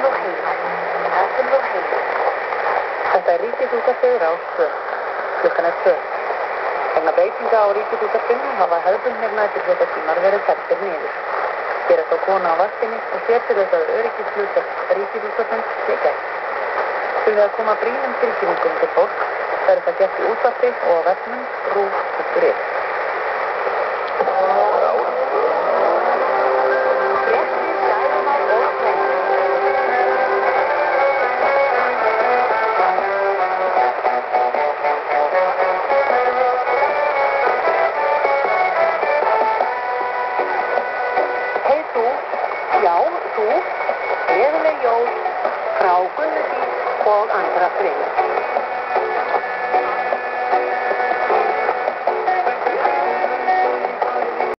Hefðum nú heim. Þetta er ríkisútafið Rástvö. Klukkan er tvö. Vegna breytinga á ríkisútafinu hafa hefðbundnir næturfréttatímar verið fættir niður. Er þá kona á vaktinni og sér til þess að öryggisluta ríkisútafins sé gætt. Þurfið að koma brínum tilkynningum til fólk, er það gert í útvarpi og á vefnum rúf.is. frá Gunnarsýn og andra þreyt.